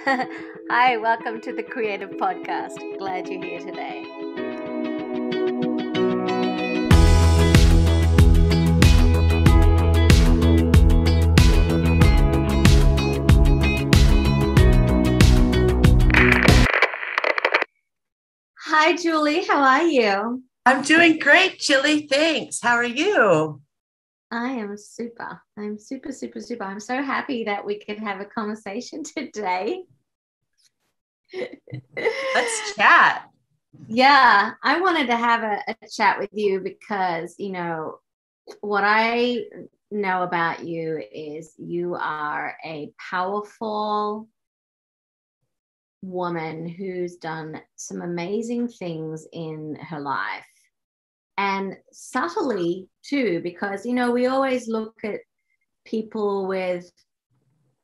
Hi, welcome to the Creative Podcast. Glad you're here today. Hi, Juli. How are you? I'm doing great, Julie. Thanks. How are you? I am super. I'm super, super, super. I'm so happy that we could have a conversation today. Let's chat. Yeah, I wanted to have a, a, chat with you because, you know, what I know about you is you are a powerful woman who's done some amazing things in her life and subtly too because you know we always look at people with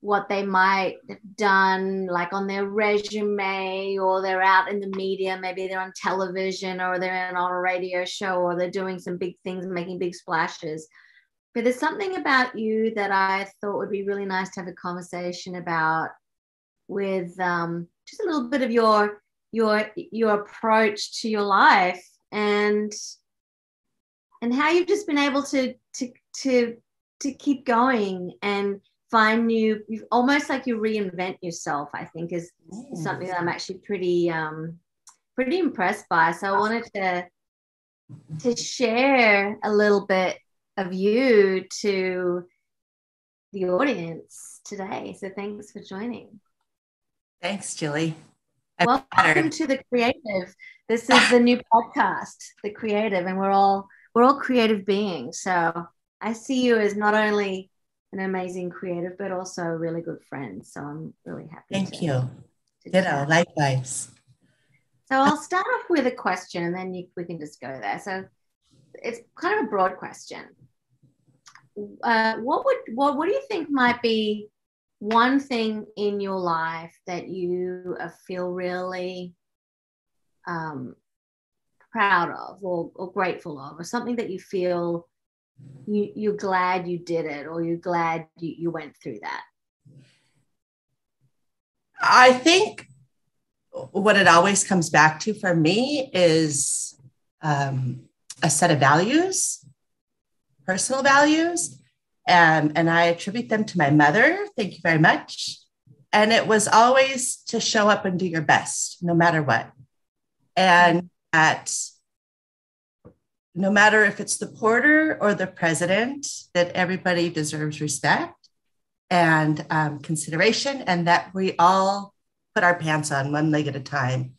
what they might have done like on their resume or they're out in the media maybe they're on television or they're on a radio show or they're doing some big things making big splashes. But there's something about you that i thought would be really nice to have a conversation about with um, just a little bit of your your your approach to your life. And and how you've just been able to to to to keep going and find new almost like you reinvent yourself i think is mm. something that i'm actually pretty um pretty impressed by. So i wanted to to share a little bit of you to the audience today. So thanks for joining. Thanks julie. I'm welcome to the creative. This is the new podcast the creative and we're all we're all creative beings. So I see you as not only an amazing creative, but also a really good friend. So I'm really happy. Thank to, you. To Ditto, likewise. So I'll start off with a question and then you, we can just go there. So it's kind of a broad question. Uh, what would what, what do you think might be one thing in your life that you uh, feel really um, proud of or, or grateful of or something that you feel you, you're glad you did it or you're glad you, you went through that? I think what it always comes back to for me is um, a set of values personal values um, and i attribute them to my mother. Thank you very much. And it was always to show up and do your best no matter what. And that no matter if it's the porter or the president, that everybody deserves respect and um, consideration, and that we all put our pants on one leg at a time.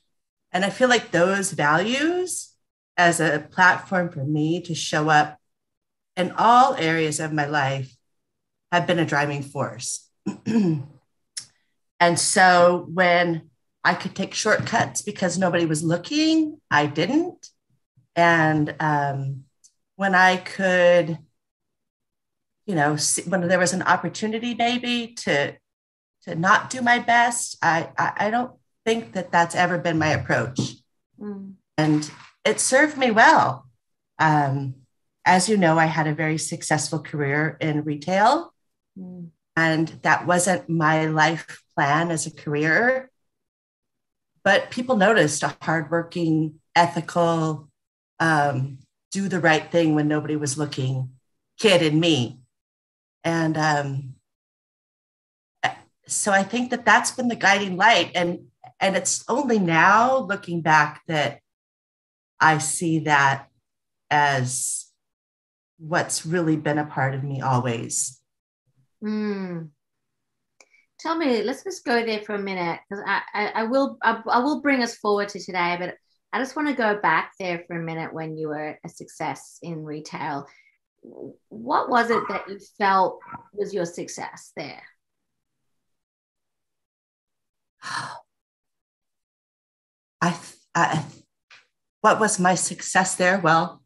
And I feel like those values as a platform for me to show up in all areas of my life have been a driving force. and so when I could take shortcuts because nobody was looking. I didn't. And um, when I could, you know, see, when there was an opportunity maybe to to not do my best, I I, I don't think that that's ever been my approach. Mm. And it served me well. Um, as you know, I had a very successful career in retail. Mm. And that wasn't my life plan as a career but people noticed a hardworking, ethical, um, do the right thing when nobody was looking kid in me. And um, so I think that that's been the guiding light. And, and it's only now looking back that I see that as what's really been a part of me always. Mm tell me let's just go there for a minute because I, I, I will I, I, will bring us forward to today but i just want to go back there for a minute when you were a success in retail. What was it that you felt was your success there? I, I what was my success there? Well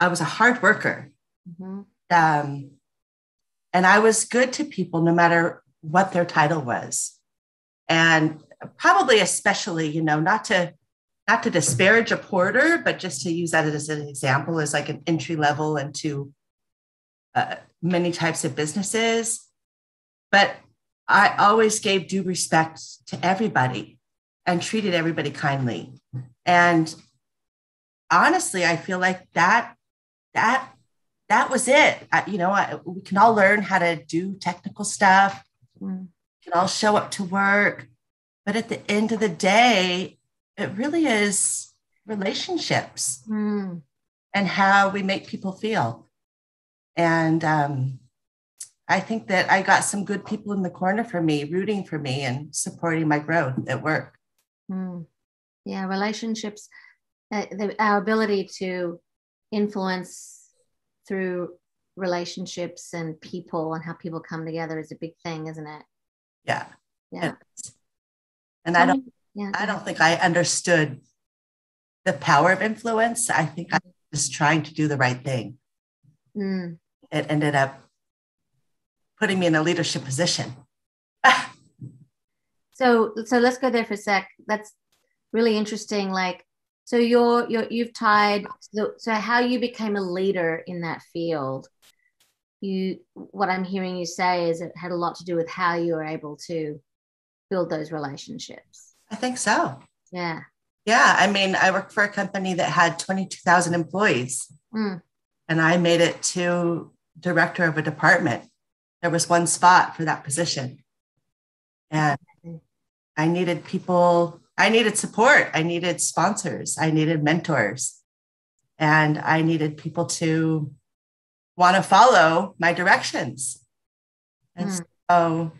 i was a hard worker. Mm-hmm. um, and i was good to people no matter what their title was. And probably especially, you know, not to not to disparage a porter, but just to use that as an example as like an entry level into uh, many types of businesses. But I always gave due respect to everybody and treated everybody kindly. And honestly, I feel like that that that was it. I, you know, I, we can all learn how to do technical stuff. Mm. We can all show up to work, but at the end of the day, it really is relationships mm. and how we make people feel. And um, I think that I got some good people in the corner for me, rooting for me and supporting my growth at work. Mm. Yeah, relationships, uh, the, our ability to influence through relationships and people and how people come together is a big thing, isn't it? Yeah. Yeah. And, and I don't yeah, I don't think I understood the power of influence. I think I was trying to do the right thing. Mm. It ended up putting me in a leadership position. so so let's go there for a sec. That's really interesting. Like so you're you're you've tied so how you became a leader in that field. You what I'm hearing you say is it had a lot to do with how you were able to build those relationships. I think so. Yeah. Yeah. I mean, I worked for a company that had 22,000 employees, mm. and I made it to director of a department there was one spot for that position. And I needed people, I needed support, I needed sponsors, I needed mentors, and I needed people to want to follow my directions. And mm. so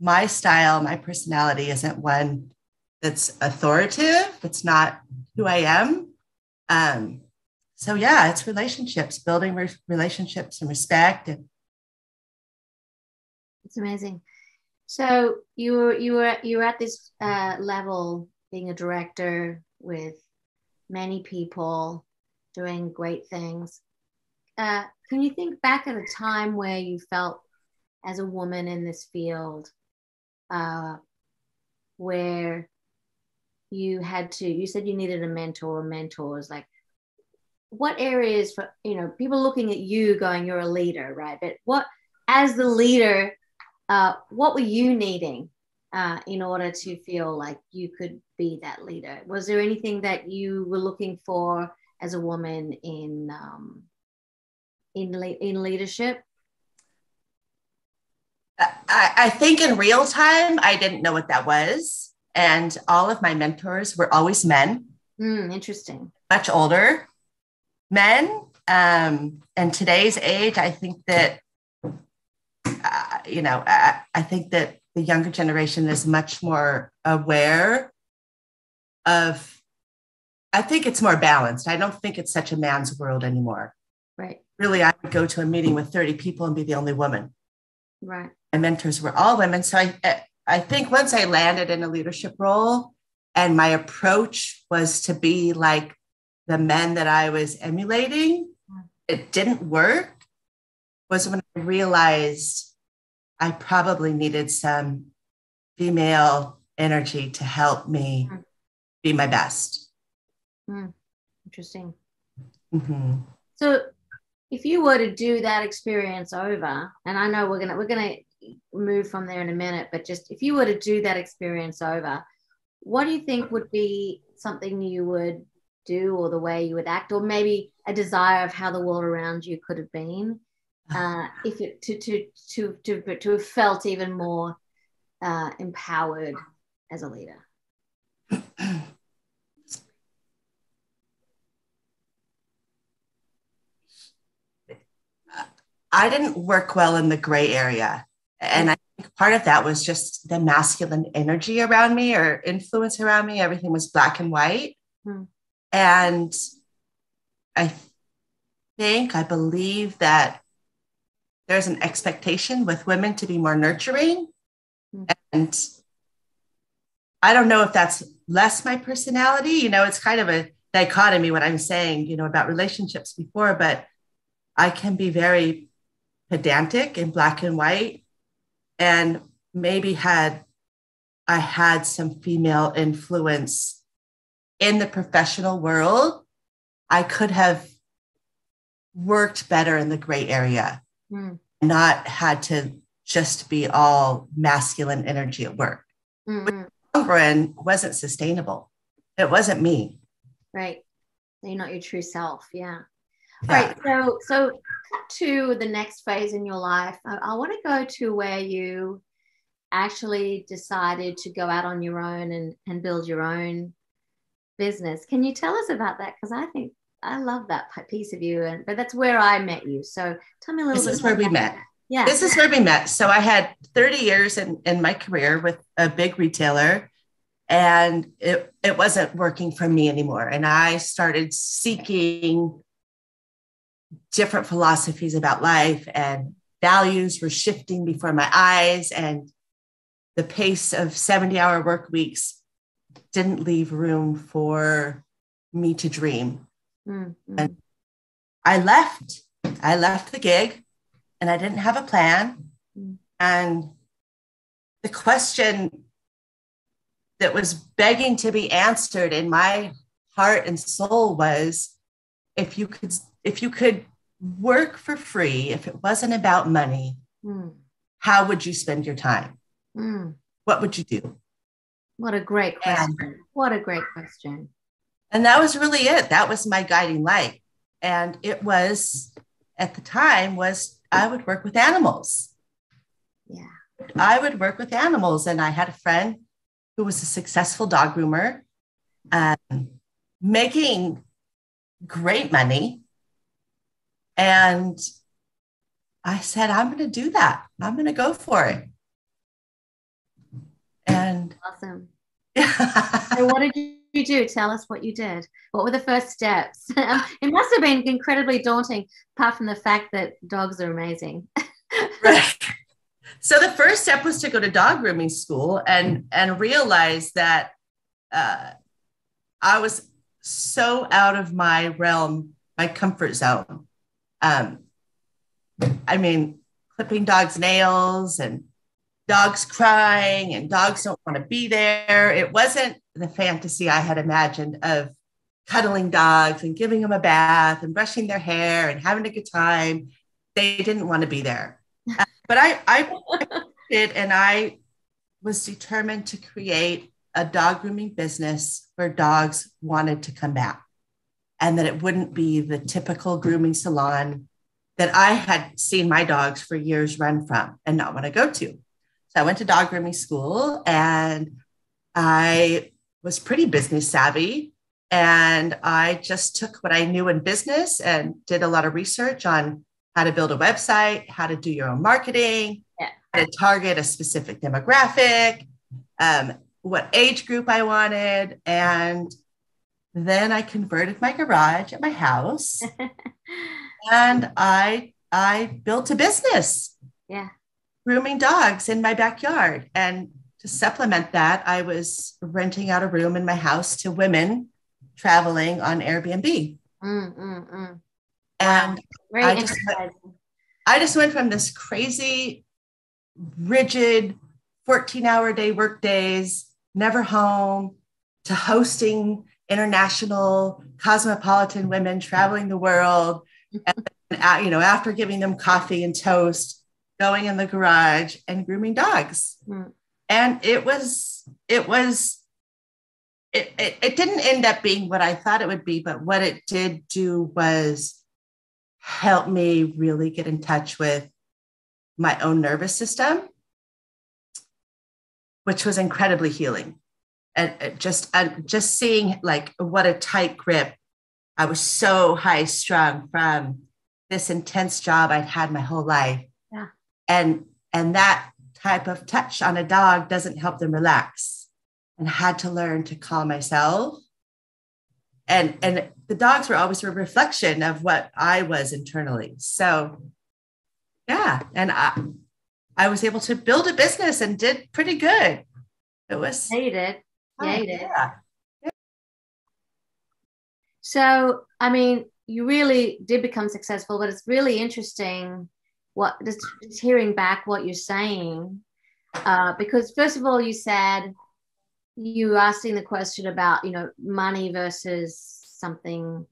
my style, my personality isn't one that's authoritative. It's not who I am. Um, so yeah, it's relationships, building re- relationships and respect and it's amazing. So you were you were you were at this uh, level, being a director with many people, doing great things. Uh, can you think back at a time where you felt, as a woman in this field, uh, where you had to? You said you needed a mentor or mentors. Like, what areas for you know people looking at you, going, "You're a leader," right? But what, as the leader, uh, what were you needing uh, in order to feel like you could be that leader? Was there anything that you were looking for as a woman in um, in in leadership? I, I think in real time, I didn't know what that was, and all of my mentors were always men. Mm, interesting. Much older men. Um, and today's age, I think that uh, you know, I, I think that the younger generation is much more aware of I think it's more balanced. I don't think it's such a man's world anymore. Right. Really, I would go to a meeting with 30 people and be the only woman. Right. My mentors were all women. So I, I think once I landed in a leadership role and my approach was to be like the men that I was emulating, it didn't work, was when I realized I probably needed some female energy to help me mm. be my best. Mm. Interesting. Mm-hmm. So, if you were to do that experience over, and I know we're gonna we're gonna move from there in a minute, but just if you were to do that experience over, what do you think would be something you would do, or the way you would act, or maybe a desire of how the world around you could have been? uh, if it to to to to to have felt even more uh, empowered as a leader. I didn't work well in the gray area. And I think part of that was just the masculine energy around me or influence around me. Everything was black and white. Hmm. And I think, I believe that there's an expectation with women to be more nurturing. Mm-hmm. And I don't know if that's less my personality. You know, it's kind of a dichotomy what I'm saying, you know, about relationships before, but I can be very pedantic and black and white. And maybe had I had some female influence in the professional world, I could have worked better in the gray area mm. not had to just be all masculine energy at work. Mm-hmm. Run wasn't sustainable. It wasn't me. Right. You're not your true self. Yeah. Yeah. Right. So, so to the next phase in your life. I, I want to go to where you actually decided to go out on your own and, and build your own business. Can you tell us about that? Because I think I love that piece of you, and but that's where I met you. So tell me a little this bit. This is where we met. That. Yeah, this is where we met. So I had 30 years in, in my career with a big retailer, and it it wasn't working for me anymore. And I started seeking different philosophies about life, and values were shifting before my eyes, and the pace of 70 hour work weeks didn't leave room for me to dream. Mm-hmm. And I left. I left the gig and I didn't have a plan. Mm-hmm. And the question that was begging to be answered in my heart and soul was if you could if you could work for free if it wasn't about money mm. how would you spend your time? Mm. what would you do? What a great question. And, what a great question. And that was really it. That was my guiding light. And it was at the time was i would work with animals. Yeah. I would work with animals. And i had a friend who was a successful dog groomer um, making great money and i said i'm going to do that i'm going to go for it and awesome so what did you you do? Tell us what you did. What were the first steps? it must have been incredibly daunting, apart from the fact that dogs are amazing. right. So the first step was to go to dog grooming school and and realize that uh, I was so out of my realm, my comfort zone. Um, I mean, clipping dogs' nails and dogs crying and dogs don't want to be there. It wasn't the fantasy I had imagined of cuddling dogs and giving them a bath and brushing their hair and having a good time. They didn't want to be there. Uh, but I, I did, and I was determined to create a dog grooming business where dogs wanted to come back and that it wouldn't be the typical grooming salon that I had seen my dogs for years run from and not want to go to. So I went to dog grooming school and I was pretty business savvy. And I just took what I knew in business and did a lot of research on how to build a website, how to do your own marketing, yeah. how to target a specific demographic, um, what age group I wanted. And then I converted my garage at my house and I I built a business. Yeah grooming dogs in my backyard. And to supplement that, I was renting out a room in my house to women traveling on Airbnb. Mm, mm, mm. And I just, went, I just went from this crazy, rigid 14 hour day work days, never home, to hosting international cosmopolitan women traveling the world. and, you know, after giving them coffee and toast, going in the garage and grooming dogs. Mm. And it was, it was, it, it, it didn't end up being what I thought it would be, but what it did do was help me really get in touch with my own nervous system, which was incredibly healing. And just, uh, just seeing like what a tight grip. I was so high strung from this intense job I'd had my whole life yeah. and and that type of touch on a dog doesn't help them relax and had to learn to calm myself and and the dogs were always a reflection of what i was internally so yeah and i i was able to build a business and did pretty good it was yeah you did yeah yeah. so i mean you really did become successful but it's really interesting what just, just hearing back what you're saying uh, because first of all you said you were asking the question about you know money versus something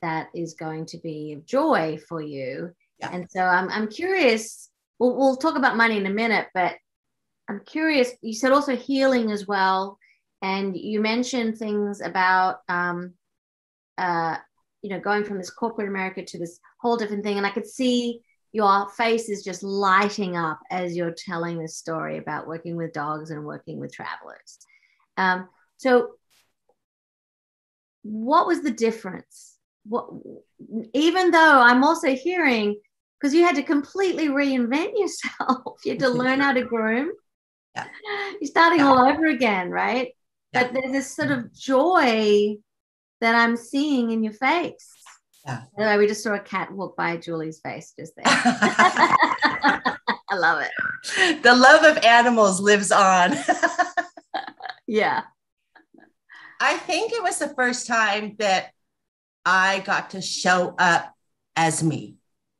that is going to be of joy for you yeah. and so I'm, I'm curious we'll, we'll talk about money in a minute, but I'm curious. You said also healing as well, and you mentioned things about, um, uh, you know, going from this corporate America to this whole different thing. And I could see your face is just lighting up as you're telling this story about working with dogs and working with travelers. Um, so, what was the difference? What, even though I'm also hearing because you had to completely reinvent yourself. you had to learn how to groom. Yeah. You're starting yeah. all over again, right? Yeah. But there's this sort of joy that I'm seeing in your face. Yeah. Anyway, we just saw a cat walk by Juli's face just there. I love it. The love of animals lives on. yeah. I think it was the first time that I got to show up as me.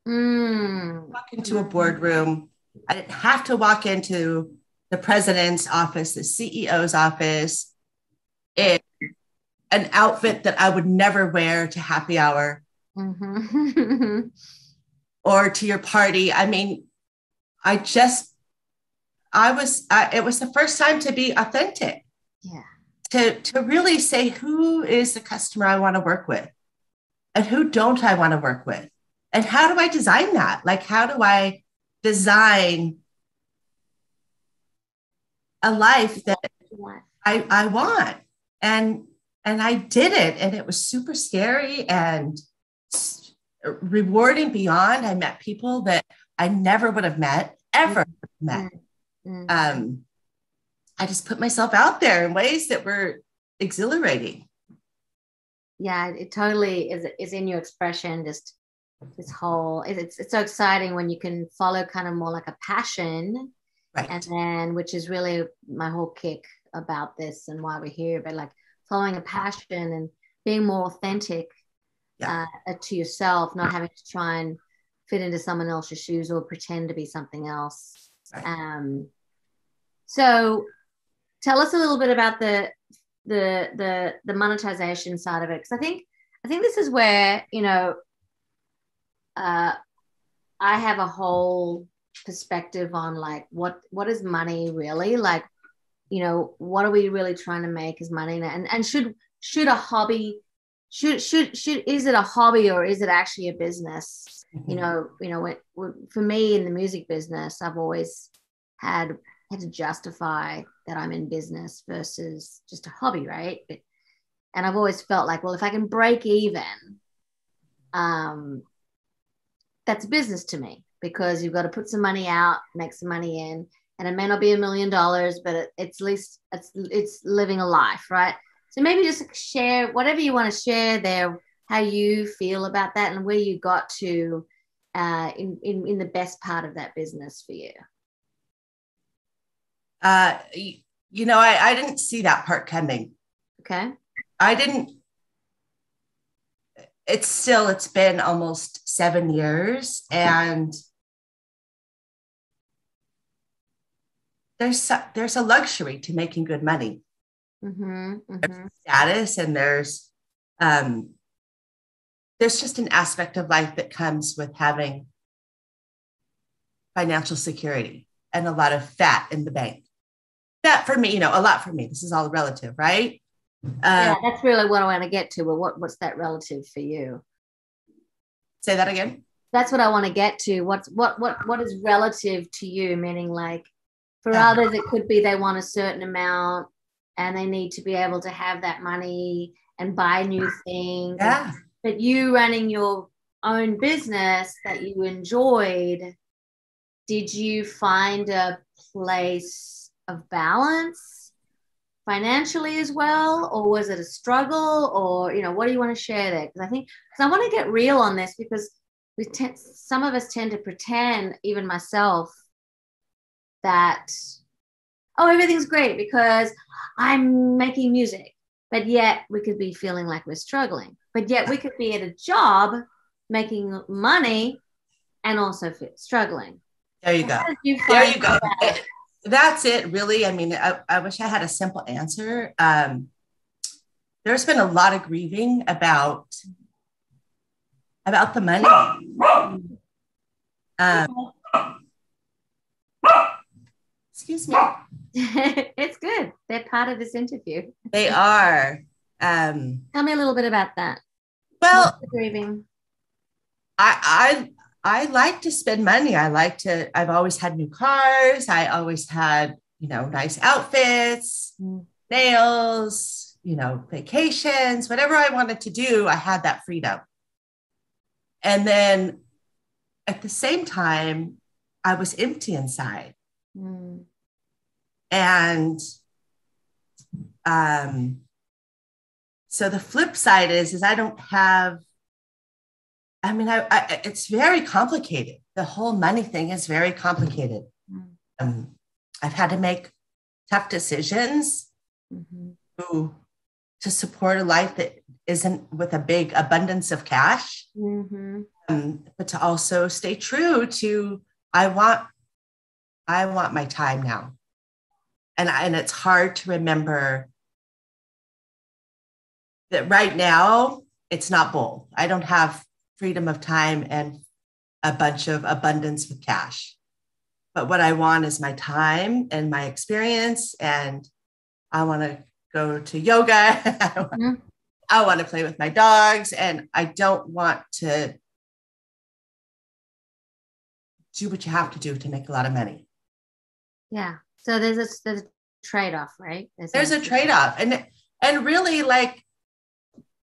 Mm. Walk into a boardroom. I didn't have to walk into the president's office, the CEO's office, in an outfit that I would never wear to happy hour mm-hmm. or to your party. I mean, I just, I was, I, it was the first time to be authentic. Yeah. To, to really say who is the customer I want to work with and who don't I want to work with and how do I design that? Like, how do I design a life that I, I want? And and I did it, and it was super scary and rewarding beyond. I met people that I never would have met, ever mm-hmm. met. Mm-hmm. Um, I just put myself out there in ways that were exhilarating. Yeah, it totally is is in your expression, just this whole it's it's so exciting when you can follow kind of more like a passion right. and then which is really my whole kick about this and why we're here but like following a passion and being more authentic yeah. uh, to yourself not having to try and fit into someone else's shoes or pretend to be something else right. um so tell us a little bit about the the the the monetization side of it because i think i think this is where you know uh, I have a whole perspective on like what what is money really like you know what are we really trying to make as money? And and should should a hobby should should should is it a hobby or is it actually a business? Mm-hmm. you know you know for me in the music business i've always had had to justify that i'm in business versus just a hobby right? But, and i've always felt like well if i can break even um that's business to me because you've got to put some money out, make some money in, and it may not be a million dollars, but it, it's at least it's it's living a life, right? So maybe just share whatever you want to share there, how you feel about that, and where you got to uh, in, in in the best part of that business for you. Uh, you know, I, I didn't see that part coming. Okay. I didn't it's still it's been almost seven years and there's there's a luxury to making good money mm-hmm, mm-hmm. status and there's um there's just an aspect of life that comes with having financial security and a lot of fat in the bank that for me you know a lot for me this is all relative right yeah, um, that's really what I want to get to. But what, what's that relative for you? Say that again. That's what I want to get to. What's what what what is relative to you? Meaning, like for others, it could be they want a certain amount and they need to be able to have that money and buy new things. Yeah. But you running your own business that you enjoyed, did you find a place of balance? financially as well or was it a struggle or you know what do you want to share there because i think because i want to get real on this because we tend some of us tend to pretend even myself that oh everything's great because i'm making music but yet we could be feeling like we're struggling but yet we could be at a job making money and also struggling. There you go. You there you go. that? that's it really. I mean I, I, wish i had a simple answer. Um, there's been a lot of grieving about about the money. Um, Excuse me. it's good. They're part of this interview. They are. Um, Tell me a little bit about that. well, grieving. I I I like to spend money. I like to. I've always had new cars. I always had you know nice outfits, Mm. nails, you know vacations, whatever I wanted to do. I had that freedom. And then at the same time, I was empty inside, Mm. And um, so the flip side is is I don't have. I mean, I, I it's very complicated. The whole money thing is very complicated. Mm. Um, I've had to make tough decisions Mhm. to, to support a life that isn't with a big abundance of cash, Mhm. um, but to also stay true to I want I want my time now, and I, and it's hard to remember that right now it's not both. I don't have freedom of time and a bunch of abundance with cash. But what I want is my time and my experience. And I want to go to yoga. I want- Mhm. I want to play with my dogs. And I don't want to do what you have to do to make a lot of money. Yeah. So there's a there's a trade off, right? there's a trade-off and and really like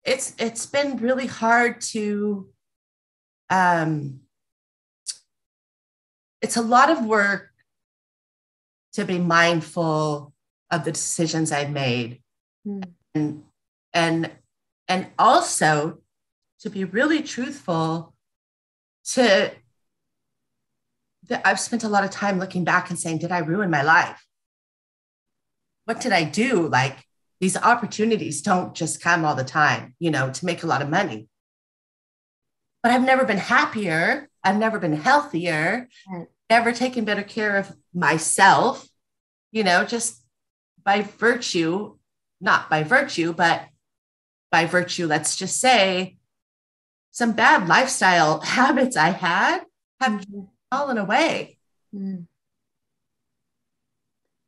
it's it's been really hard to um it's a lot of work to be mindful of the decisions i've made Hmm. and and and also to be really truthful to that i've spent a lot of time looking back and saying did i ruin my life what did I do? Like these opportunities don't just come all the time, you know, to make a lot of money. But I've never been happier. I've never been healthier, never taken better care of myself, you know, just by virtue, not by virtue, but by virtue, let's just say some bad lifestyle habits I had have Mhm. Fallen away. Mm.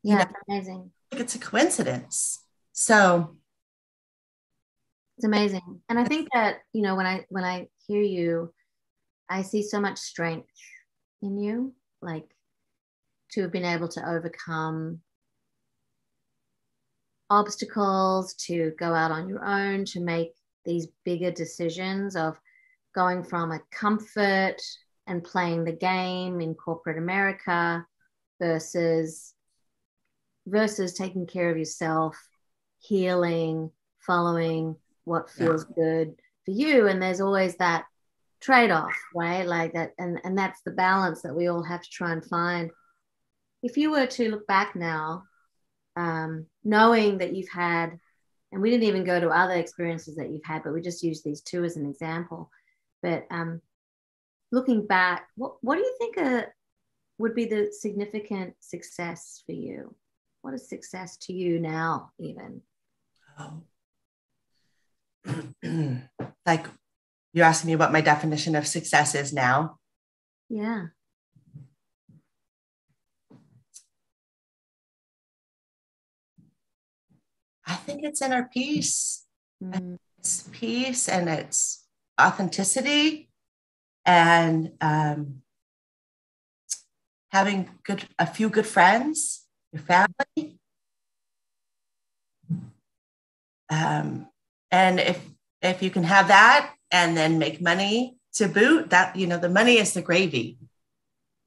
You Yeah, know- amazing. Like it's a coincidence. So It's amazing. And I think that, you know, when I when I hear you, I see so much strength in you, like to have been able to overcome obstacles, to go out on your own, to make these bigger decisions of going from a comfort and playing the game in corporate America versus versus taking care of yourself, healing, following what feels good for you. And there's always that trade-off, right? Like that, and, and that's the balance that we all have to try and find. If you were to look back now, um, knowing that you've had, and we didn't even go to other experiences that you've had, but we just used these two as an example. But um, looking back, what what do you think uh, would be the significant success for you? What is success to you now, even? Oh. like you're asking me what my definition of success is now. Yeah. I think it's inner peace. Mm, It's peace and it's authenticity and um, having good a few good friends, your family. Um, and if if you can have that and then make money to boot, that you know the money is the gravy.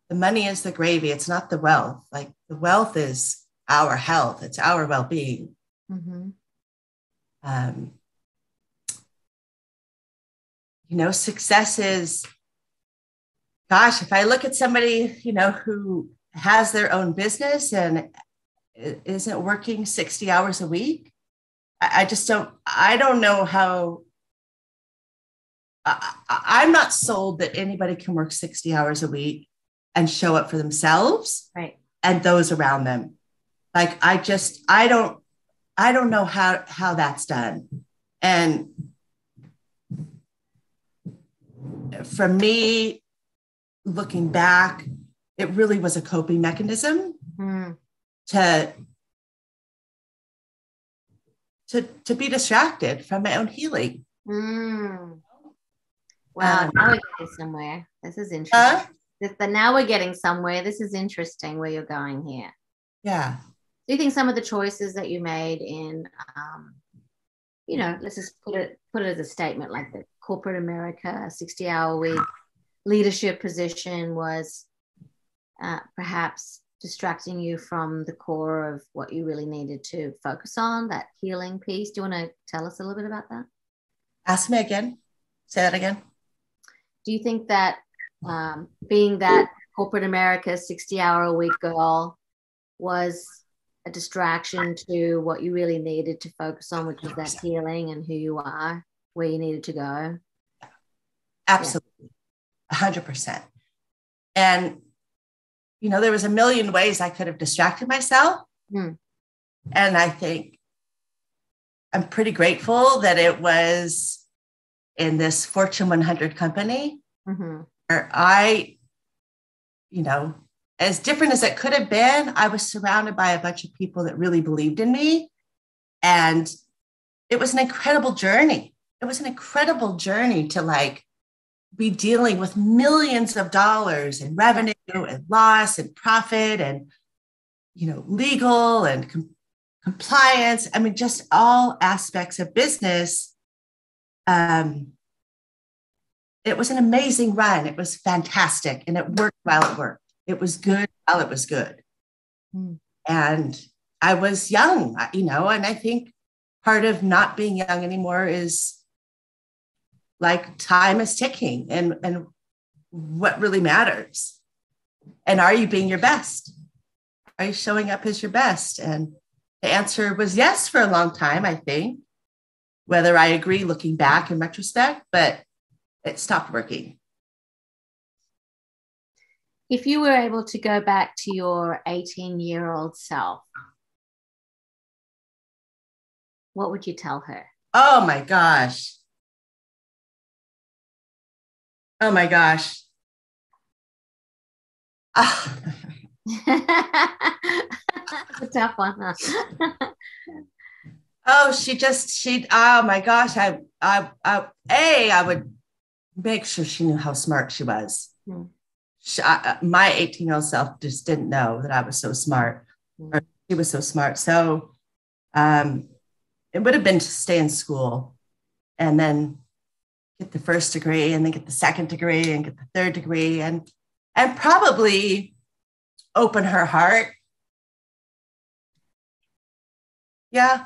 The money is the gravy. It's not the wealth. Like the wealth is our health. It's our well-being. mhm. um, you know success is gosh if i look at somebody you know who has their own business and isn't working 60 hours a week i, just don't i don't know how I, i'm not sold that anybody can work 60 hours a week and show up for themselves Right. and those around them like i just i don't i don't know how how that's done and for me looking back it really was a coping mechanism Mm, to to to be distracted from my own healing. Mm. Wow, Um, now we're getting somewhere. This is interesting. This- but now we're getting somewhere. This is interesting where you're going here. Yeah. Do you think some of the choices that you made in, um, you know, let's just put it put it as a statement like the corporate America, sixty hour week leadership position was uh, perhaps distracting you from the core of what you really needed to focus on, that healing piece. Do you want to tell us a little bit about that? Ask me again. Say that again. Do you think that um, being that corporate America 60 hour a week girl was a distraction to what you really needed to focus on, which was that healing and who you are, where you needed to go? Absolutely. A hundred percent. And you know, there was a million ways I could have distracted myself. Hmm. And I think I'm pretty grateful that it was in this Fortune 100 company hmm where I, you know, as different as it could have been, I was surrounded by a bunch of people that really believed in me. And it was an incredible journey. It was an incredible journey to like be dealing with millions of dollars in revenue and loss and profit and, you know, legal and com- compliance. I mean, just all aspects of business. Um, it was an amazing run. It was fantastic and it worked while it worked. It was good while it was good. Hmm. And I was young, you know, and I think part of not being young anymore is like time is ticking and, and what really matters. And are you being your best? Are you showing up as your best? And the answer was yes for a long time, I think, whether I agree looking back in retrospect, but it stopped working. If you were able to go back to your 18 year old self, what would you tell her? Oh my gosh. Oh my gosh. It's a tough one, huh? oh, she just she. Oh my gosh. I I I. A. I would make sure she knew how smart she was. Hmm. She, I, my eighteen year old self just didn't know that I was so smart, or she was so smart. So, um, it would have been to stay in school, and then get the first degree, and then get the second degree, and get the third degree, and and probably open her heart. Yeah.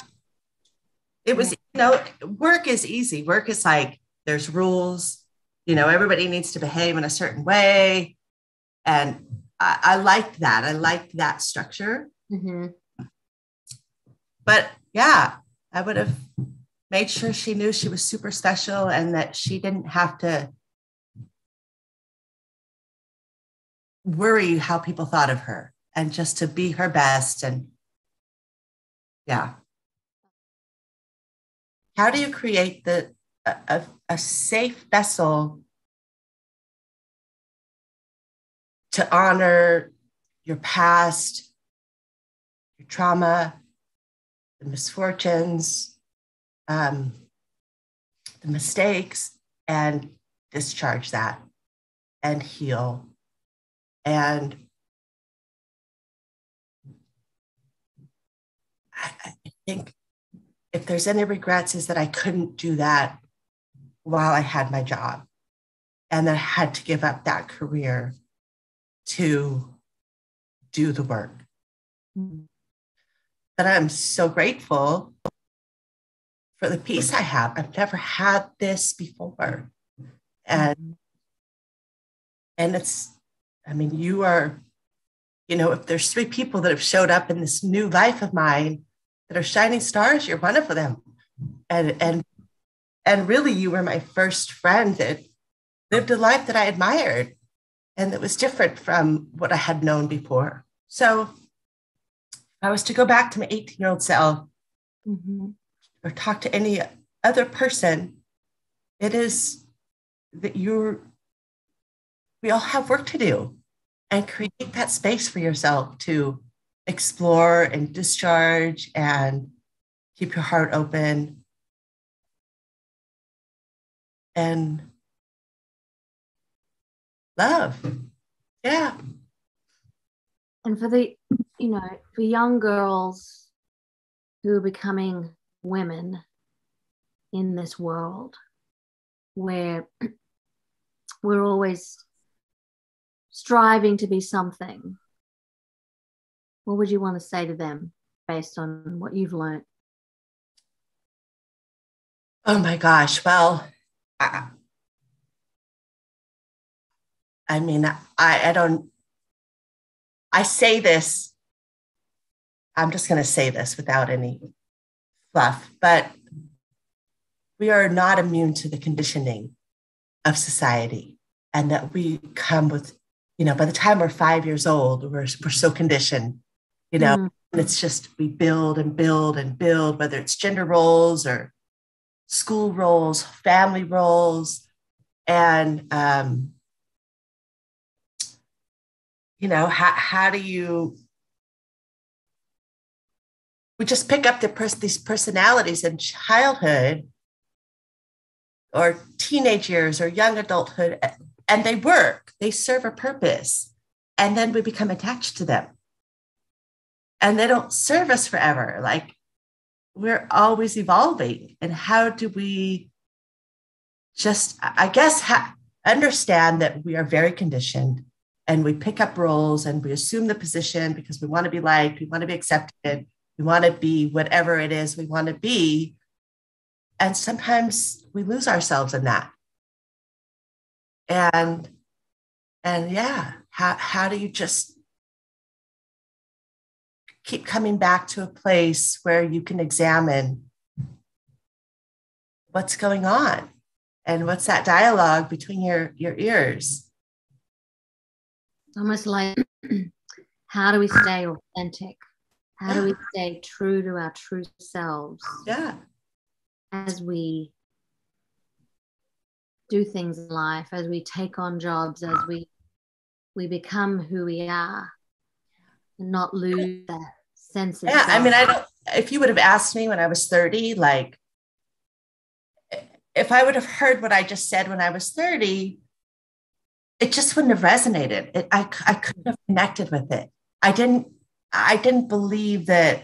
It was, you know, work is easy. Work is like there's rules, you know, everybody needs to behave in a certain way. And I, I liked that. I liked that structure. Mhm. But yeah, I would have made sure she knew she was super special and that she didn't have to worry how people thought of her and just to be her best and yeah. How do you create the a, a, safe vessel to honor your past your trauma the misfortunes um, the mistakes and discharge that and heal and I, I think if there's any regrets is that I couldn't do that while I had my job and that I had to give up that career to do the work. But I'm so grateful for the peace I have. I've never had this before. And and it's I mean, you are, you know, if there's three people that have showed up in this new life of mine that are shining stars, you're one of them. And and and really you were my first friend that lived a life that I admired and that was different from what I had known before. So I was to go back to my 18 year old self Mhm. Or talk to any other person, it is that you're, we all have work to do and create that space for yourself to explore and discharge and keep your heart open and love. Yeah. And for the, you know, for young girls who are becoming women in this world where we're always striving to be something, what would you want to say to them based on what you've learned? Oh my gosh. Well, I, I mean, I, I don't, I say this, I'm just going to say this without any fluff, but we are not immune to the conditioning of society and that we come with, you know, by the time we're five years old, we're, we're so conditioned, you know, mm. it's just we build and build and build, whether it's gender roles or school roles, family roles, and um, you know how how do you we just pick up the pers- these personalities in childhood or teenage years or young adulthood and they work. They serve a purpose. And then we become attached to them. And they don't serve us forever. Like we're always evolving. And how do we just i guess ha- understand that we are very conditioned and we pick up roles and we assume the position because we want to be liked we want to be accepted we want to be whatever it is we want to be. And sometimes we lose ourselves in that. And and yeah how, how do you just keep coming back to a place where you can examine what's going on and what's that dialogue between your your ears? Almost like how do we stay authentic how do we stay true to our true selves yeah. as we do things in life as we take on jobs as we we become who we are and not lose that sense of yeah i mean i don't if you would have asked me when i was 30 like if i would have heard what i just said when i was 30 it just wouldn't have resonated. It, I, I couldn't have connected with it. I didn't i didn't believe that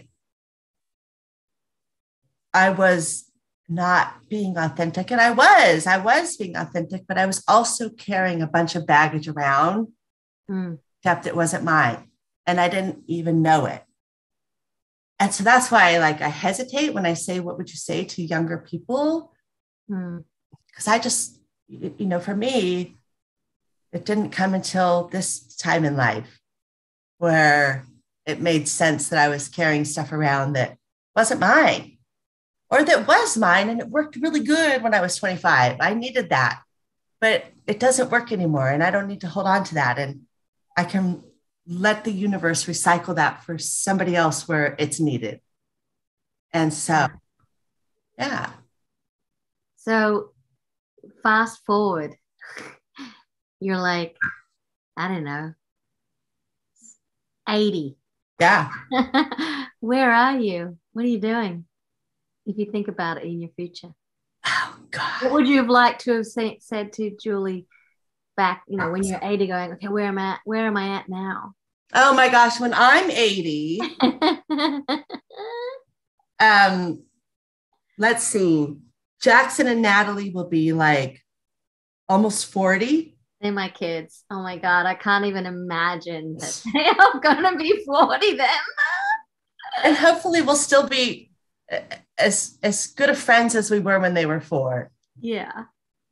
i was not being authentic and i was i was being authentic but i was also carrying a bunch of baggage around mm. except it wasn't mine and i didn't even know it and so that's why like i hesitate when i say what would you say to younger people because hmm. i just you know for me it didn't come until this time in life where it made sense that i was carrying stuff around that wasn't mine or that was mine and it worked really good when i was 25 i needed that but it doesn't work anymore and i don't need to hold on to that and i can let the universe recycle that for somebody else where it's needed. And so, yeah. So, fast forward, you're like, I don't know, 80. Yeah. Where are you? What are you doing? If you think about it in your future. Oh, God. What would you have liked to have say, said to Juli back, you know, when you're 80 going, okay, where am I at? Where am I at now? Oh my gosh, when I'm 80, um, let's see. Jackson and Natalie will be like almost 40. They're my kids. Oh my God. I can't even imagine that they are gonna be 40 then. and hopefully we'll still be uh, as as good of friends as we were when they were four. Yeah.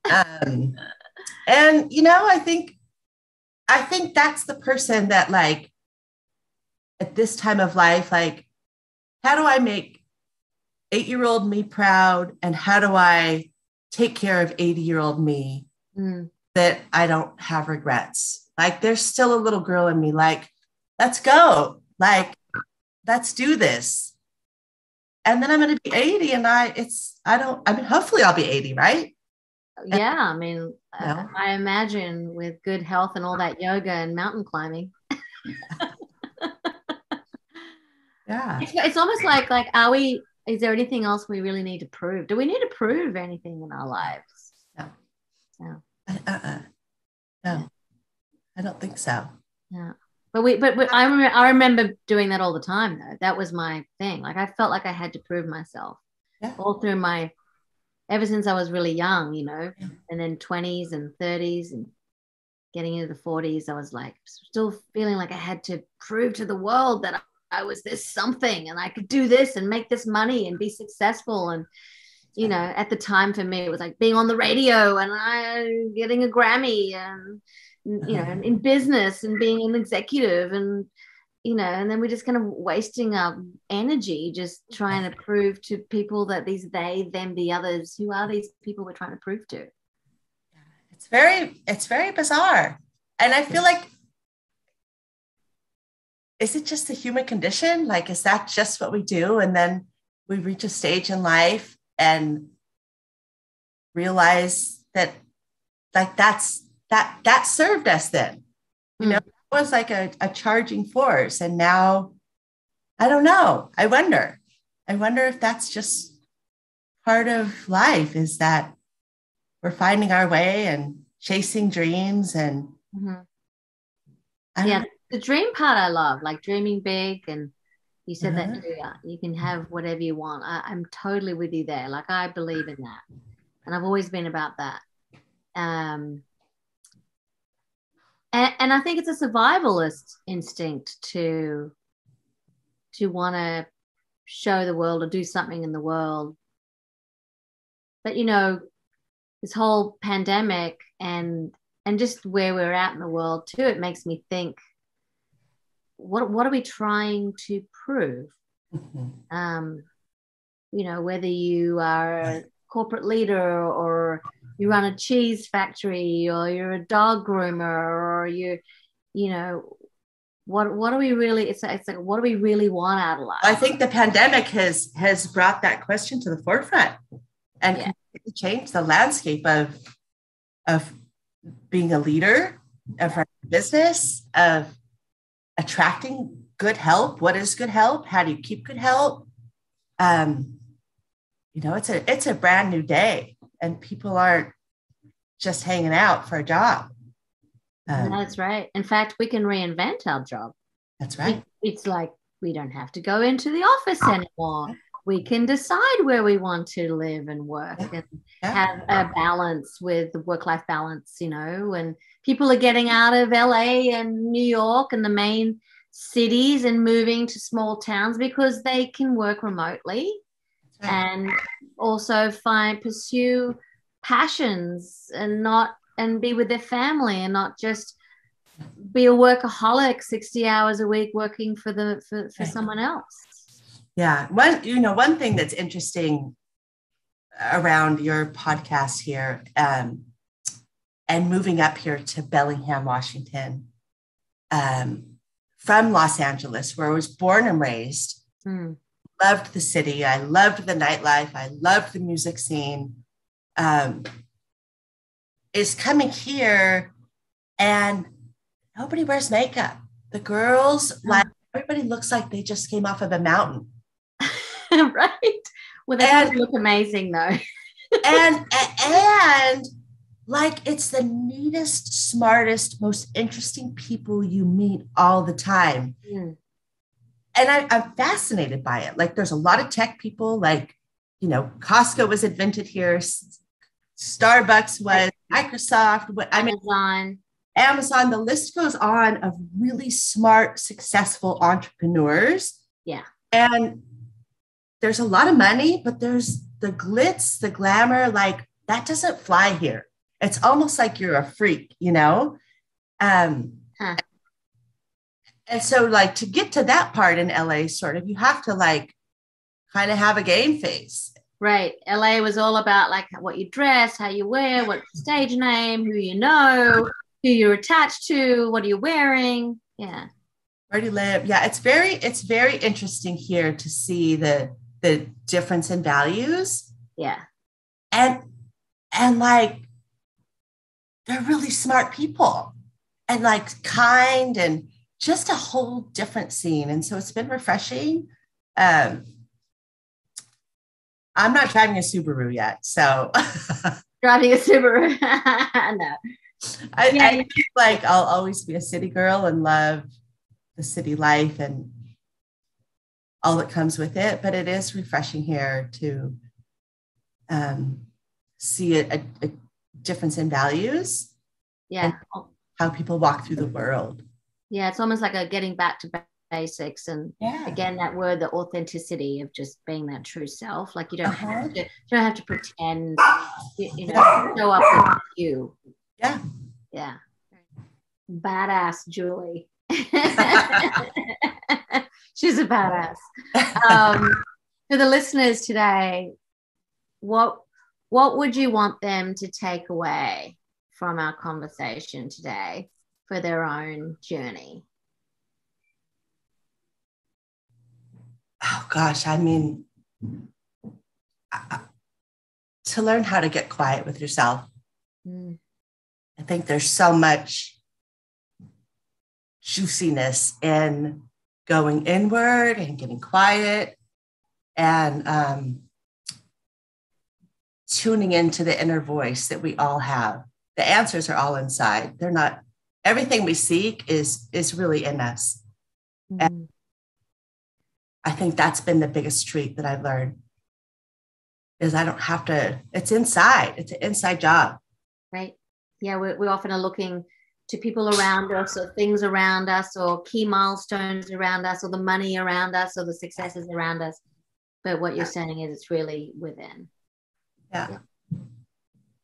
um and you know, I think I think that's the person that like at this time of life, like how do I make eight year old me proud? And how do I take care of 80 year old me mm. That I don't have regrets? Like there's still a little girl in me, like, let's go. Like, let's do this. And then I'm going to be 80 and I, it's, I don't, I mean, hopefully I'll be 80, right? yeah i mean i imagine with good health and all that yoga and mountain climbing Yeah. It's, it's almost like like are we? Is there anything else we really need to prove? Do we need to prove anything in our lives? No. No. Uh-uh. No, I don't think so. Yeah. But we, but, but I remember, I remember doing that all the time though. That was my thing. Like I felt like I had to prove myself Yeah. all through my, ever since I was really young, you know, Yeah. and then 20s and 30s and getting into the 40s, I was like still feeling like I had to prove to the world that I, I was this something and I could do this and make this money and be successful. And, you know, at the time for me, it was like being on the radio and I getting a Grammy and, you know, in business and being an executive and, you know, and then we're just kind of wasting our energy just trying to prove to people that these they, them, the others, who are these people we're trying to prove to? It's very, it's very bizarre. And I feel like is it just the human condition? Like, is that just what we do? And then we reach a stage in life and realize that like that's that that served us then. You know, it was like a, a charging force. And now I don't know. I wonder. I wonder if that's just part of life is that we're finding our way and chasing dreams and Mhm. Yeah, know. the dream part I love, like dreaming big, and you said Uh-huh. that Julia, you can have whatever you want. I, I'm totally with you there. Like I believe in that, and I've always been about that. Um, and, and I think it's a survivalist instinct to to want to show the world or do something in the world. But you know, this whole pandemic and and just where we're at in the world too, it makes me think, what what are we trying to prove? Mhm. Um, you know, whether you are a corporate leader or you run a cheese factory or you're a dog groomer or you, you know, what what do we really? It's it's like what do we really want out of life? I think the pandemic has has brought that question to the forefront and Yeah. changed the landscape of of being a leader, of running a business, of attracting good help. What is good help? How do you keep good help? Um, you know, it's a it's a brand new day, and people aren't just hanging out for a job. Um, That's right. In fact, we can reinvent our job. that's right. It's like we don't have to go into the office anymore. We can decide where we want to live and work and Yeah. have a balance with the work life balance, you know. And people are getting out of LA and New York and the main cities and moving to small towns because they can work remotely right. and also find pursue passions and not and be with their family and not just be a workaholic 60 hours a week working for the for, for Right. someone else Yeah. One, you know, one thing that's interesting around your podcast here um, and moving up here to Bellingham, Washington, um, from Los Angeles, where I was born and raised, Hmm. loved the city. I loved the nightlife. I loved the music scene. Um, is coming here and nobody wears makeup. The girls, like everybody looks like they just came off of a mountain. right well they And- look amazing though and and like it's the neatest smartest most interesting people you meet all the time Hmm. and I, i'm fascinated by it like there's a lot of tech people like you know costco was invented here starbucks was microsoft what i mean Amazon. amazon the list goes on of really smart successful entrepreneurs Yeah. and there's a lot of money but there's the glitz the glamour like that doesn't fly here it's almost like you're a freak you know um Huh. and so like to get to that part in la sort of you have to like kind of have a game face Right. LA was all about like what you dress, how you wear, what stage name, who you know, who you're attached to, what are you wearing. Yeah. where do you live yeah it's very it's very interesting here to see the the difference in values Yeah. and and like they're really smart people and like kind and just a whole different scene and so it's been refreshing Um, I'm not driving a Subaru yet, so driving a Subaru. no. I, yeah, I like I'll always be a city girl and love the city life and all that comes with it. But it is refreshing here to um, see a, a difference in values. Yeah. How people walk through the world. Yeah, it's almost like a getting back to basics and yeah. again that word the authenticity of just being that true self like you don't uh-huh. have to you don't have to pretend you, you know show up with you yeah yeah badass Juli she's a badass um, for the listeners today what what would you want them to take away from our conversation today for their own journey oh gosh, I mean, to learn how to get quiet with yourself. Mm. I think there's so much juiciness in going inward and getting quiet and um, tuning into the inner voice that we all have. The answers are all inside. They're not everything we seek is is really in us. Mm. And I think that's been the biggest treat that I've learned is I don't have to, it's inside, it's an inside job. Right. Yeah. We, we often are looking to people around us or things around us or key milestones around us or the money around us or the successes around us. But what you're saying is it's really within. Yeah. yeah.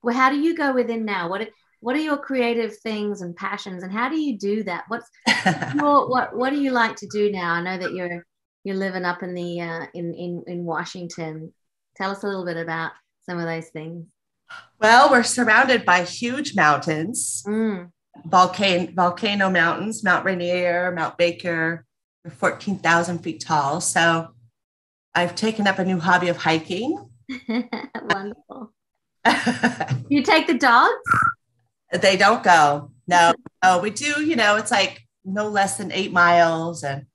Well, how do you go within now? What what are your creative things and passions and how do you do that? What's your, what what do you like to do now? I know that you're you're living up in the uh, in in in Washington. Tell us a little bit about some of those things. Well, we're surrounded by huge mountains, mm. volcano volcano mountains, Mount Rainier, Mount Baker. They're fourteen thousand feet tall. So, I've taken up a new hobby of hiking. Wonderful. you take the dogs? They don't go. No, no, we do. You know, it's like no less than eight miles, and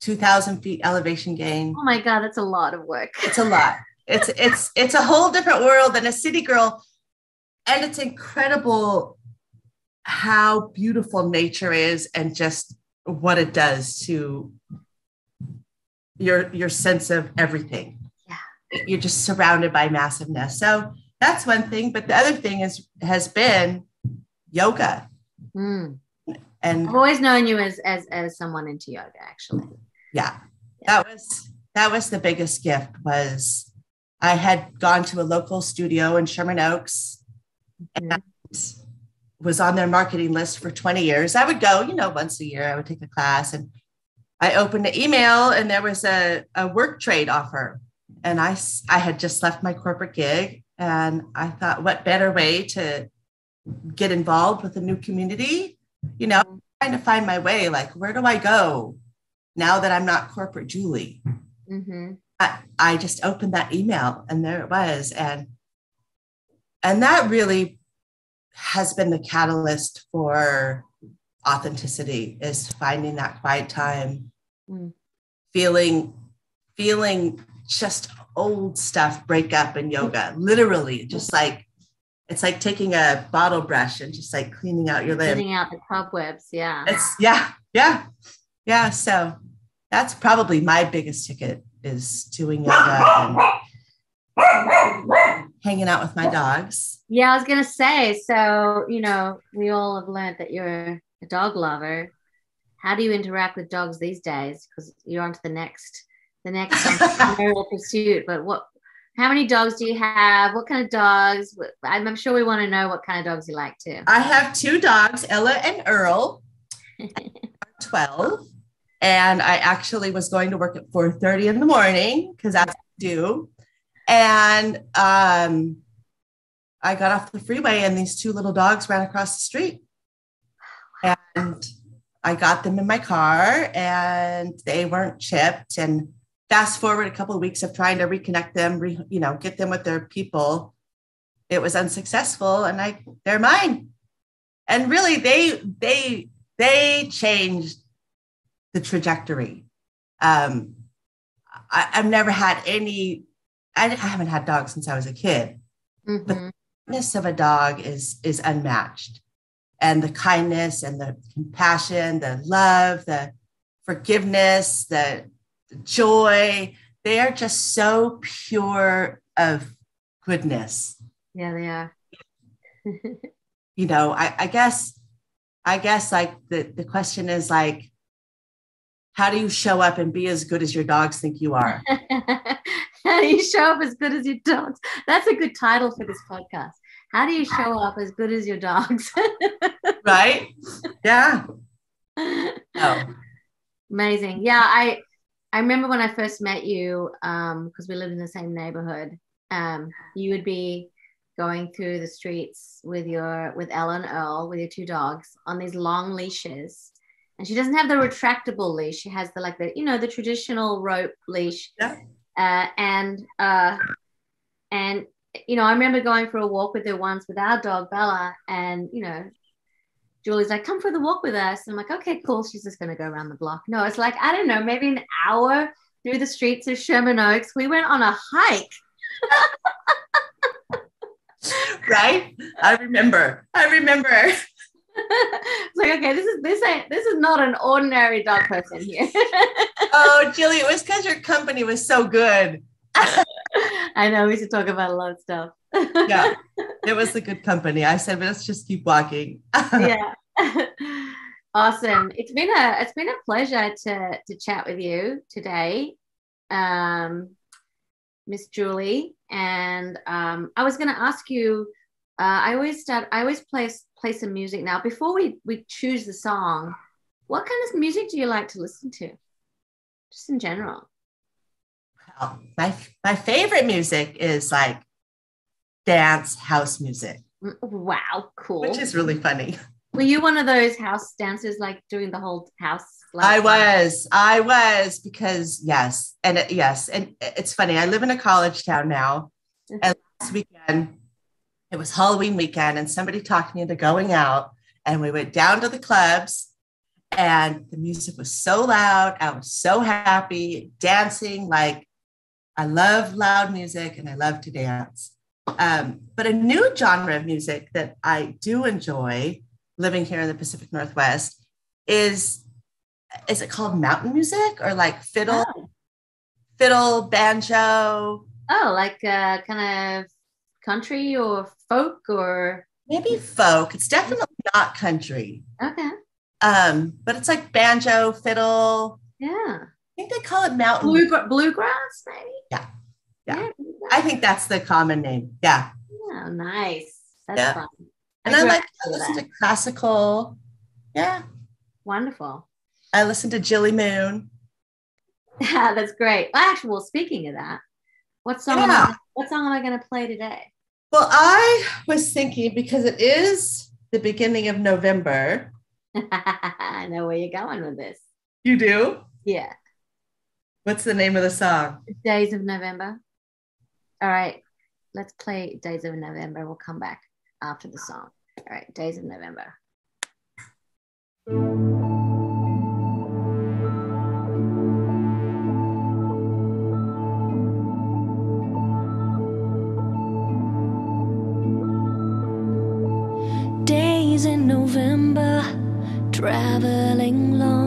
2000 feet elevation gain. Oh my God, that's a lot of work. It's a lot. It's it's it's a whole different world than a city girl. And it's incredible how beautiful nature is and just what it does to your your sense of everything. Yeah. You're just surrounded by massiveness. So that's one thing. But the other thing is has been yoga. Mm. And I've always known you as as as someone into yoga, actually yeah that was that was the biggest gift was i had gone to a local studio in sherman oaks mm-hmm. and was on their marketing list for 20 years i would go you know once a year i would take a class and i opened an email and there was a, a work trade offer and i i had just left my corporate gig and i thought what better way to get involved with a new community you know mm-hmm. trying to find my way like where do i go now that I'm not corporate Juli, mm-hmm. I, I just opened that email and there it was. And and that really has been the catalyst for authenticity is finding that quiet time, mm. feeling, feeling just old stuff break up in yoga, literally, just like it's like taking a bottle brush and just like cleaning out your lip. Cleaning out the cobwebs. Yeah. It's yeah, yeah, yeah. So that's probably my biggest ticket is doing yoga and hanging out with my dogs. Yeah, I was gonna say. So you know, we all have learned that you're a dog lover. How do you interact with dogs these days? Because you're on to the next, the next pursuit. But what? How many dogs do you have? What kind of dogs? I'm, I'm sure we want to know what kind of dogs you like too. I have two dogs, Ella and Earl. Twelve and I actually was going to work at 4:30 in the morning because that's what I do. And um, I got off the freeway, and these two little dogs ran across the street, and I got them in my car, and they weren't chipped. And fast forward a couple of weeks of trying to reconnect them, re, you know, get them with their people, it was unsuccessful, and I they're mine. And really, they they they changed the trajectory. Um, I, have never had any, I, I, haven't had dogs since I was a kid. Mm-hmm. But the kindness of a dog is is unmatched. And the kindness and the compassion, the love, the forgiveness, the joy, they are just so pure of goodness. Yeah, they are. you know, I, I guess, I guess like the, the question is like, how do you show up and be as good as your dogs think you are? how do you show up as good as your dogs? That's a good title for this podcast. How do you show up as good as your dogs? right? Yeah. Oh. Amazing. Yeah, I I remember when I first met you, um, because we lived in the same neighborhood. Um, you would be going through the streets with your with Ella and Earl with your two dogs on these long leashes and she doesn't have the retractable leash. She has the like the you know the traditional rope leash. Yeah. Uh, and uh, and you know, I remember going for a walk with her once with our dog Bella, and you know, Juli's like, "Come for the walk with us." And I'm like, "Okay, cool." She's just gonna go around the block. No, it's like I don't know, maybe an hour through the streets of Sherman Oaks. We went on a hike. right? I remember. I remember. it's like okay, this is this ain't this is not an ordinary dog person here. oh, Juli, it was because your company was so good. I know we should talk about a lot of stuff. yeah, it was a good company. I said, let's just keep walking. yeah. awesome. It's been a it's been a pleasure to to chat with you today, um, Miss Juli. And um, I was going to ask you. Uh, I always start. I always play play some music now. Before we we choose the song, what kind of music do you like to listen to? Just in general. Well, my my favorite music is like dance house music. Wow, cool. Which is really funny. Were you one of those house dancers, like doing the whole house? I was, I was, because yes, and it, yes, and it's funny. I live in a college town now, mm-hmm. and last weekend it was Halloween weekend, and somebody talked me into going out, and we went down to the clubs, and the music was so loud. I was so happy, dancing like I love loud music and I love to dance. Um, but a new genre of music that I do enjoy living here in the Pacific Northwest is is it called mountain music or like fiddle, oh. fiddle, banjo? Oh, like uh, kind of country or folk or maybe folk. It's definitely not country. Okay. Um, but it's like banjo, fiddle. Yeah. I think they call it mountain Blue, bluegrass, maybe. Yeah. Yeah. yeah I think that's the common name. Yeah. Yeah, nice. That's yeah. fun. And I, I like to listen that. to classical. Yeah. Wonderful. I listen to Gilli Moon. Yeah, that's great. Actually, well, speaking of that, what song? Yeah. I, what song am I going to play today? Well, I was thinking because it is the beginning of November. I know where you're going with this. You do? Yeah. What's the name of the song? Days of November. All right. Let's play Days of November. We'll come back after the song. All right. Days of November. Days in November, traveling long,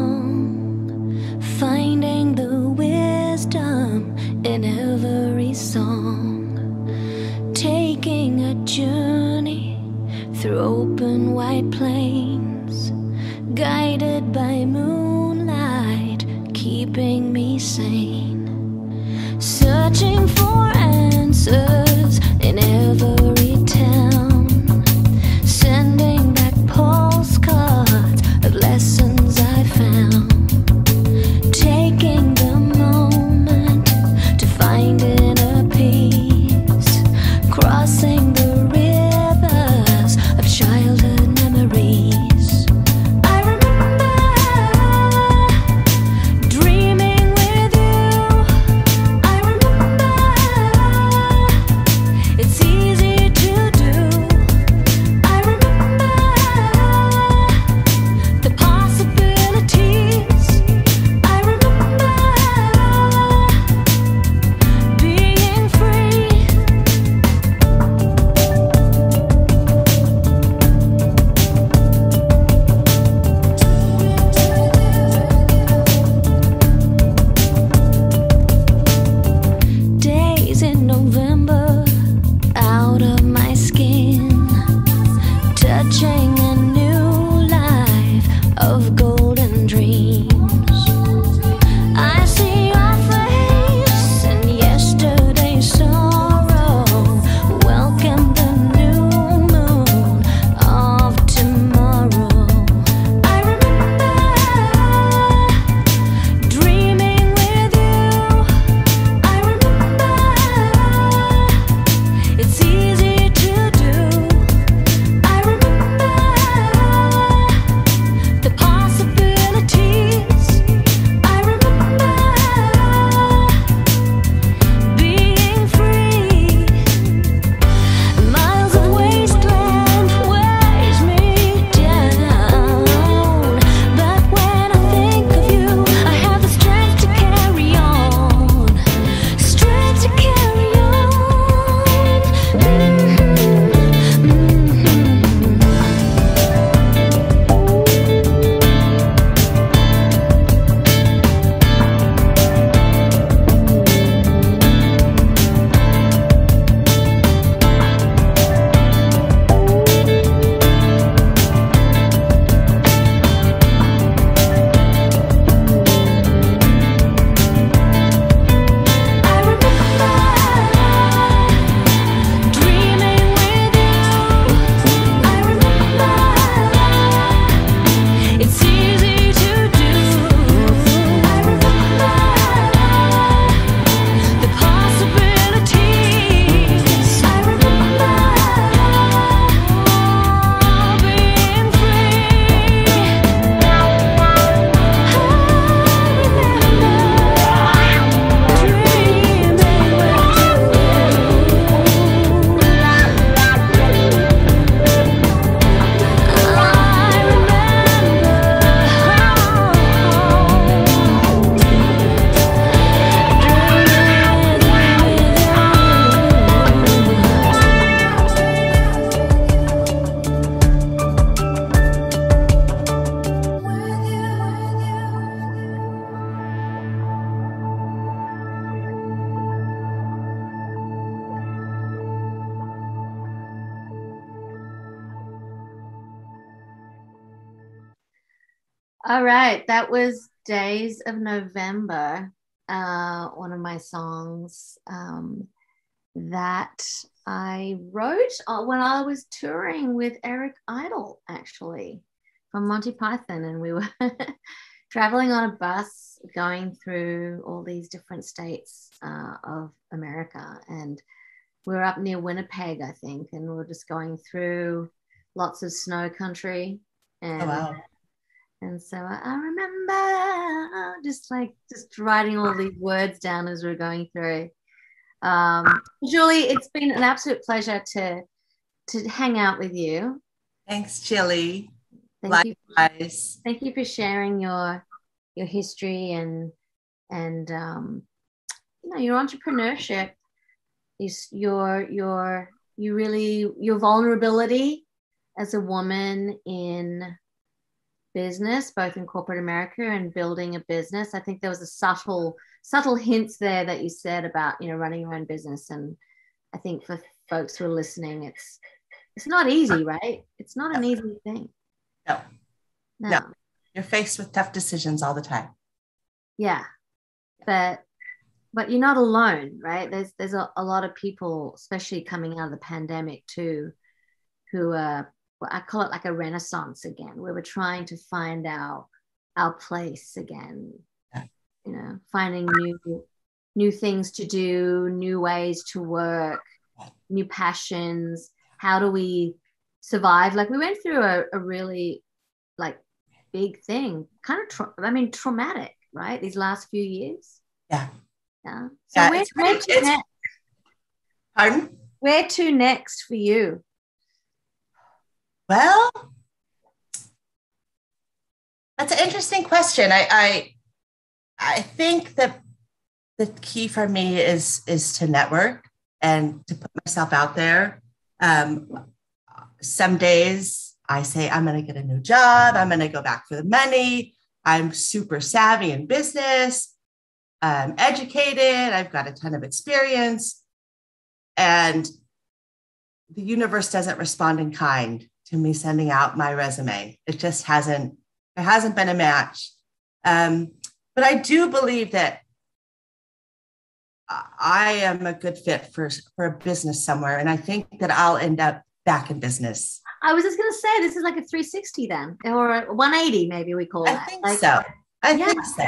white plains, guided by moonlight, All right, that was Days of November, uh, one of my songs um, that I wrote uh, when I was touring with Eric Idle, actually, from Monty Python. And we were traveling on a bus going through all these different states uh, of America. And we were up near Winnipeg, I think, and we were just going through lots of snow country. And Oh, wow. And so I remember just like just writing all these words down as we're going through. Um, Juli, it's been an absolute pleasure to to hang out with you. Thanks, Gilli. Thank you, Likewise. thank you for sharing your your history and and um, you know your entrepreneurship is your your you really your vulnerability as a woman in business both in corporate america and building a business i think there was a subtle subtle hints there that you said about you know running your own business and i think for folks who are listening it's it's not easy uh, right it's not an easy thing No. no. No. You're faced with tough decisions all the time. yeah but but you're not alone right there's there's a, a lot of people especially coming out of the pandemic too who are well, i call it like a renaissance again where we're trying to find our our place again you know finding new new things to do new ways to work new passions. How do we survive? Like we went through a, a really like big thing kind of tra- i mean traumatic right? These last few years. Yeah. yeah. So Yeah, where, where, to next? Pardon? where to next for you Well, that's an interesting question. I I, I think that the key for me is is to network and to put myself out there. Um, some days I say I'm going to get a new job. I'm going to go back for the money. I'm super savvy in business. I'm educated. I've got a ton of experience, and the universe doesn't respond in kind to me sending out my resume. It just hasn't, it hasn't been a match. Um, but I do believe that I am a good fit for, for a business somewhere. And I think that I'll end up back in business. i was just going to say this is like a 360 then or a 180 maybe we call it. I think Like, so. I Yeah. think so.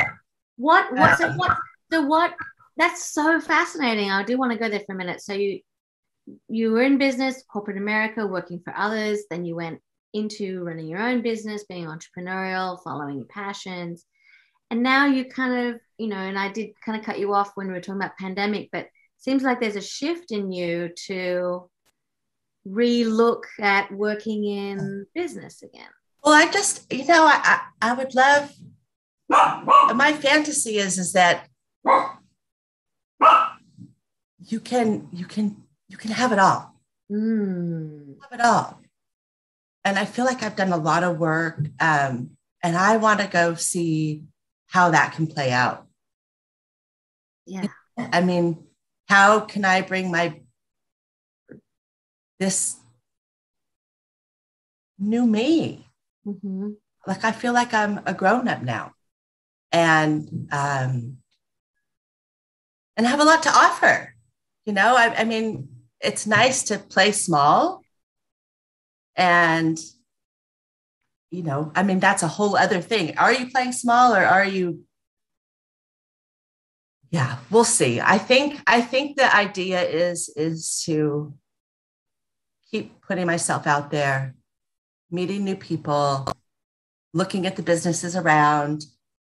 What what so Um, what so what that's so fascinating. I do want to go there for a minute. So you you were in business, corporate America, working for others, then you went into running your own business, being entrepreneurial, following your passions. And now you kind of, you know, and I did kind of cut you off when we were talking about pandemic, but seems like there's a shift in you to relook at working in business again. Well, I just, you know, I, I, I would love, my fantasy is, is that you can, you can, you can have it all. Mm. have it all. And I feel like I've done a lot of work, um, and I want to go see how that can play out. Yeah. I mean, how can I bring my this new me? hmm Like I feel like I'm a grown up now, and um, and have a lot to offer. You know, I, I mean, it's nice to play small, and you know, I mean, that's a whole other thing. Are you playing small or are you? Yeah, we'll see. I think I think the idea is is to keep putting myself out there, meeting new people, looking at the businesses around.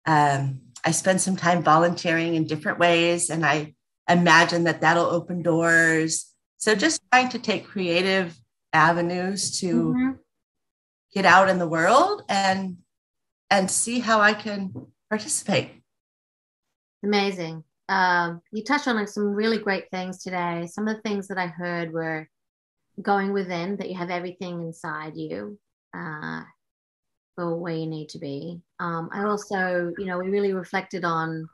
Um, I spend some time volunteering in different ways, and I imagine that that'll open doors. So just trying to take creative avenues to Mhm. get out in the world and and see how I can participate. Amazing. Um, you touched on like some really great things today. Some of the things that I heard were going within, that you have everything inside you uh, for where you need to be. Um, I also, you know, we really reflected on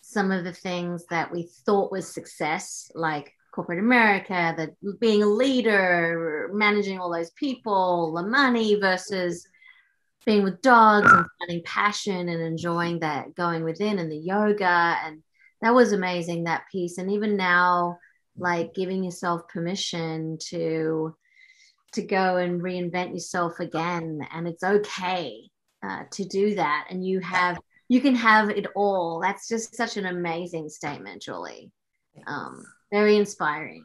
some of the things that we thought was success, like corporate America, that being a leader, managing all those people, the money versus being with dogs and finding passion and enjoying that going within and the yoga. And that was amazing that piece. And even now like giving yourself permission to to go and reinvent yourself again. And it's okay uh, to do that. And you have you can have it all. That's just such an amazing statement Juli. Um, very inspiring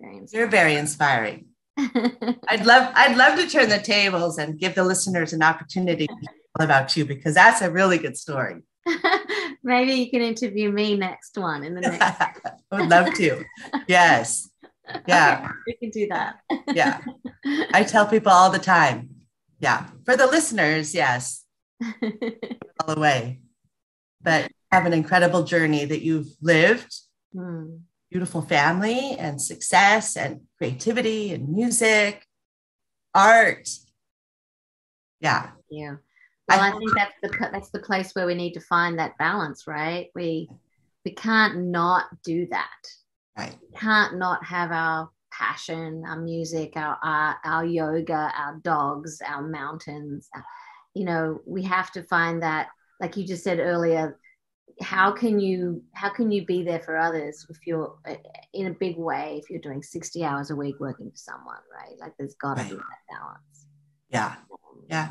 very inspiring You're very inspiring. I'd love I'd love to turn the tables and give the listeners an opportunity to tell about you because that's a really good story. maybe you can interview me next one in the next I would love to. Yes. Yeah. Okay, we can do that Yeah. I tell people all the time. Yeah. For the listeners, yes, all the way. But have an incredible journey that you've lived, Hmm. Beautiful family and success and creativity and music, art. Yeah. Yeah. Well, I- think that's the that's the place where we need to find that balance, right? We we can't not do that. Right. We can't not have our passion, our music, our art, our yoga, our dogs, our mountains. You know, we have to find that, like you just said earlier. How can you how can you be there for others if you're uh, in a big way if you're doing 60 hours a week working for someone, right? Like there's got to be Right. that balance. Yeah. Yeah.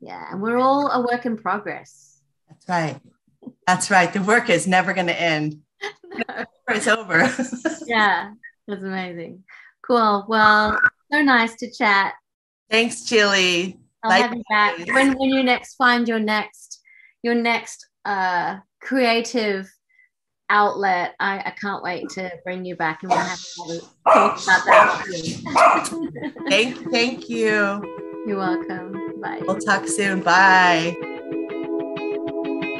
Yeah, and we're all a work in progress. That's right. That's right. The work is never going to end. It's over. yeah, that's amazing. Cool. Well, so nice to chat. Thanks, Gilli. I'll have you back when when you next find your next your next uh creative outlet. I, I can't wait to bring you back and we'll have to talk about that. Thank, thank you. You're welcome. Bye. We'll talk soon. Bye.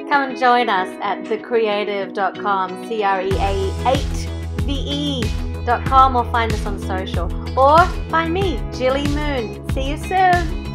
Come and join us at thecrea8ve.com, C R E A 8 V E.com, or find us on social. Or find me, Gilli Moon. See you soon.